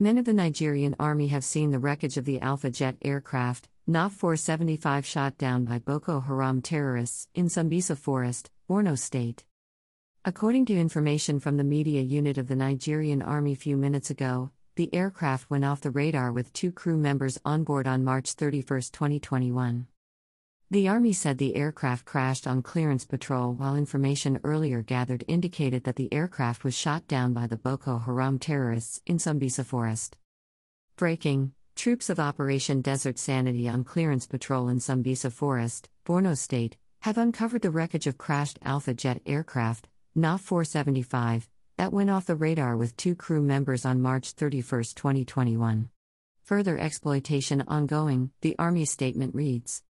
Men of the Nigerian army have seen the wreckage of the Alpha Jet aircraft, NAF 475 shot down by Boko Haram terrorists in Sambisa Forest, Borno State. According to information from the media unit of the Nigerian army few minutes ago, the aircraft went off the radar with two crew members on board on March 31, 2021. The Army said the aircraft crashed on clearance patrol, while information earlier gathered indicated that the aircraft was shot down by the Boko Haram terrorists in Sambisa Forest. Breaking Troops of Operation Desert Sanity on clearance patrol in Sambisa Forest, Borno State, have uncovered the wreckage of crashed Alpha Jet aircraft, NAF 475, that went off the radar with two crew members on March 31, 2021. Further exploitation ongoing, the Army statement reads.